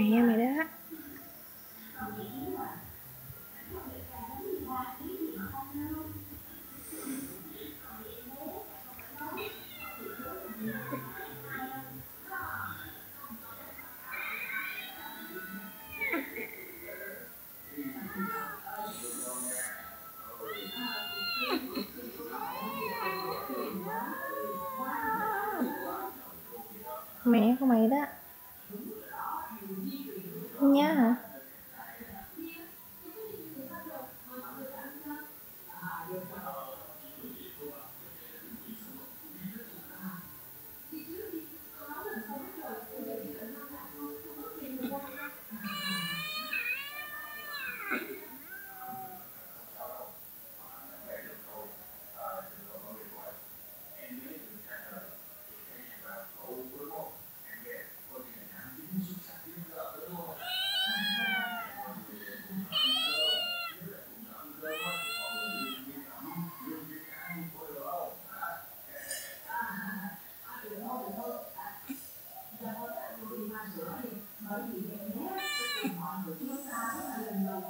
mẹ mày đó. Mẹ của mày đó. Yeah.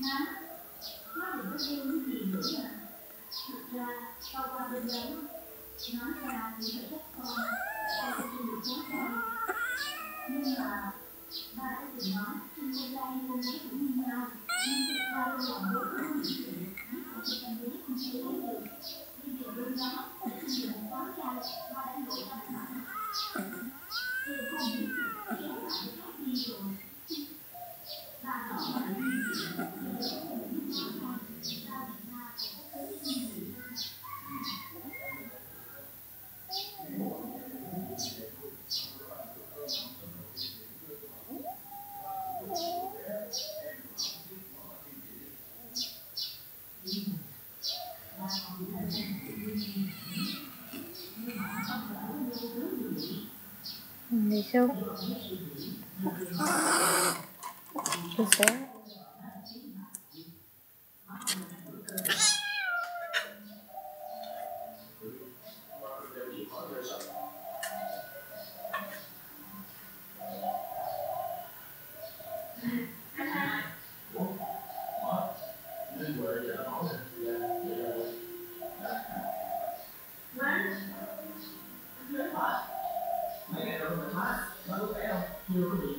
má má đừng có kêu cái gì nữa mà thực ra tao qua bên đó nói ra thì phải trách con tao sẽ chịu được chết con nhưng mà ba đã từng nói trong tương lai hôn với như nhau Deixa eu. Deixa eu. Thank nobly